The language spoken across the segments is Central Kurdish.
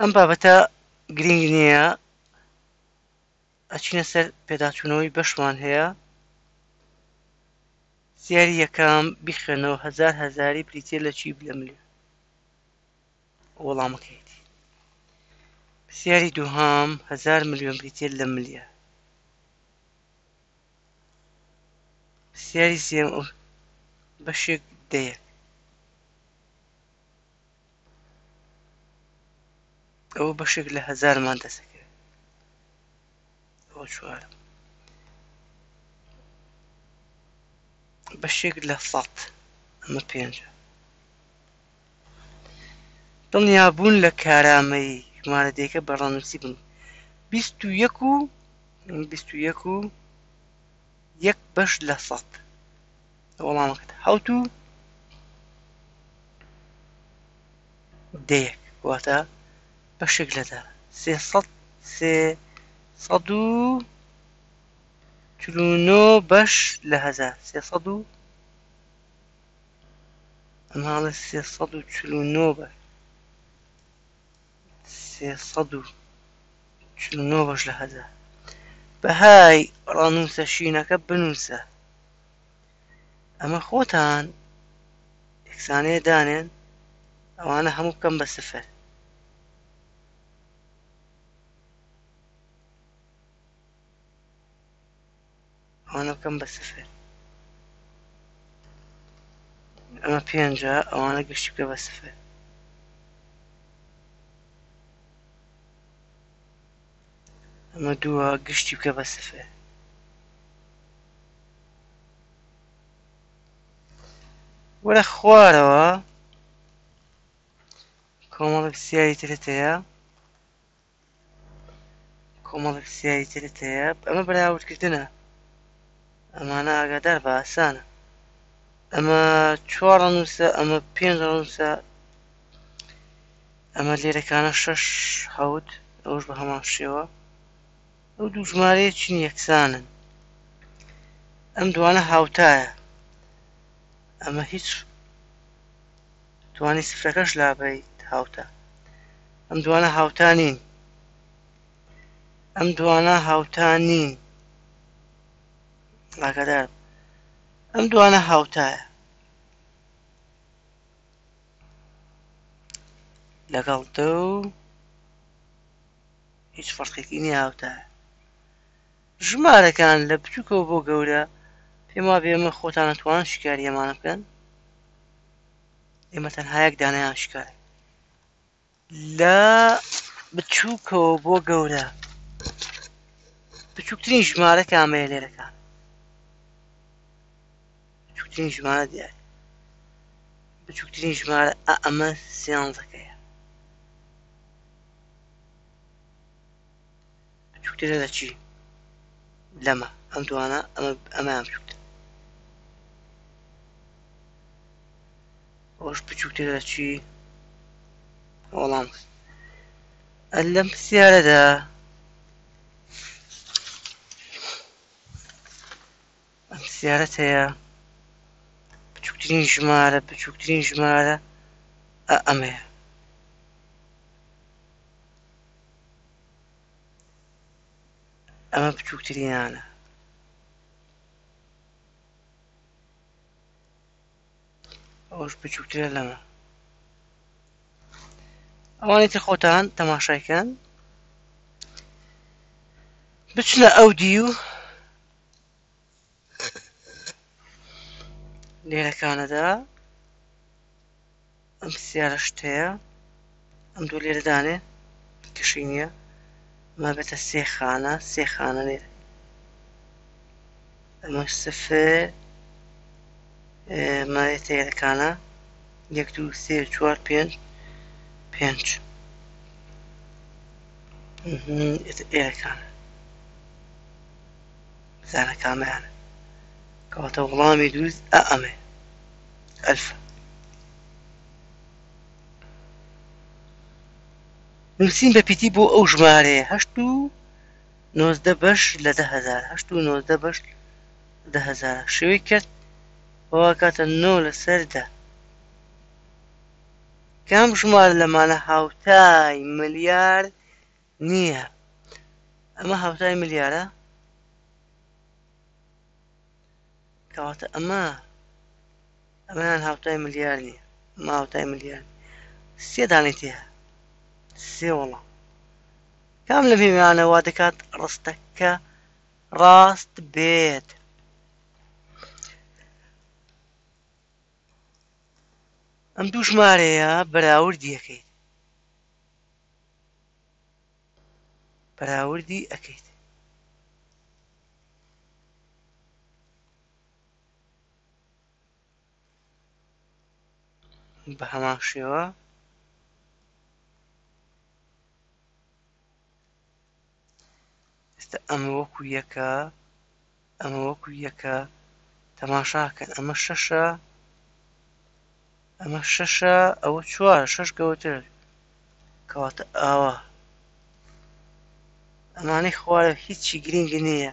ئەم بابەتە گرینگ نییە ئەچینە سەر پێداچوونەوەی بەشمان هەیە سیاری یەکەم بیخوێنەوە هزار هزاری بریتە لە چی بلە ملێ وەڵامەکەیتی سیاری دووهام هزار ملیۆن بریتە لە ملیە سیاری سێم بەشێک دەیە ئەوە بەشێک لە هەزارمان دەسەکەوێت ئەوە چوارم بەشێک لە سەد ئەمە پێنج دڵنیابوون لە کارامەیی ژمارە دێکە بەڕەنووسی بن بیست و یەک و بیست و یەک و یەک بەش لە سەد وەڵامەکەت حەوت و دەیەک واتە بەشێک لە دە سێ سەد سێ سەد و چلونۆ بەش لە هەزار سێ سەد و ئەماڵە سێ سەد و چلونۆ بەش سێ سەد و چل و نۆ بەش لە هەزار بەهای ڕەنووسە شینەکە بنووسە ئەمە خۆتان یەکسانەیە دانێن ئەوانە هەموو بکەم بە سفر ئەوانە بکەم بە سفر ئەمە پێنجە ئەوانە گشتی بکە بە سفر ئەمە دووە گشتی بکە بە سفر وەرە خوارەوە کۆمەڵک سیایی ترت هەیە کۆمەڵێک سیایی ترت هەیە ئەمە بەراوردکردنە ئەمانە ئاگادار بە ئاسانە ئەمە چوار ڕەنووسە ئەمە پێنج ڕەنووسە ئەمە لێرەکانە شەش حەوت ئەوش بە هەمان شێوە ئەو دوو ژمارەیە چین یەکسانن ئەم دوانە هاوتایە ئەمە هیچ توانی سفرەکەش لابەیت هاوتا ئەم دوانە هاوتا نین ئەم دوانە هاوتا نین ئاگادار ئەم دوانە هاوتایە لەگەڵ دە و هیچ فڕقێکی نیە هاوتایە ژمارەکان لە بچووکەوە بۆ گەورە پێما بێمە خۆتانەتوان شکاریەمانە بکەن ئێمە تەنها یەک دانەیان شکاند لە بچووکەوە بۆ گەورە بچووکترین ژمارە کامەیە لێرەکان بچووکترین ژمارە دیار بچووکترین ژمارە ئەمە سیانزەکەیە بچووکترە لە چی؟ لەمە ئەم دوانە ئەمە ئەمەیان بچووکتر ئەوش بچووکتر لە چی وەڵام لەم پرسیارەدا ئەم پرسیارەت هەیە بچووکترین ژمارە بچووکترین ژمارە ئەمەیە ئەمە بچووکترینانە. ئەوەش بچووکترە لەمە. ئەوانی تر خۆتان تەماشایکەن بچنە ئەو دی و لێرەکانەدا ئەم پرسیارە شتەیە ئەم دوو لێرە دانێ کەشی نییە ما بێتە سێ خانە سێ خانە لێ ئەمە سفر ماێتە یەکانە یەک دوو سێ چوار پێنج پێنج ئێرەکانە بزانە کامەیانە کەواتە وڵامی دروست ئە ئەمێ ئەلف نووسین بە پیتی بۆ ئەو ژمارەیە هەشت و نۆزدە بەش لە دههزار هەشت و نۆزدە بەش دههزار شێوەی کرد بەوا کاتە نۆ لەسەر دە کام ژمار لەمانە هاوتای ملیار نییە ئەمە هاوتای ملیارە کەواتە ئەمە ئەمەیان هاوتای ملیار نییە ئەمە هاوتای ملیار سێ دانێ تێ سێ وەڵام کام لە پێمانەوە دەکات ڕستەکە ڕاست بێت ئەم دوو ژمارەیە بەراورد یەکەیت بەراوردی ئەکەیت. بە هەمان شێوە ئێستا ئەمە وەکو یەکە ئەمە وەکو یەکە تەماشاکەن ئەمە شەشە ئەمە شەشە ئەوە چوار شەش گەوتر کەواتە ئاوا ئەمانەی خوارە هیچی گرنگ نییە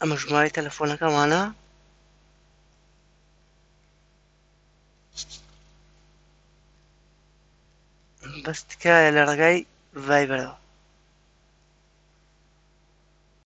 ئەمە ژمارەی تەلەفۆنەکەمانە بەس تکایە لە ڕێگای ڤایبەرەوە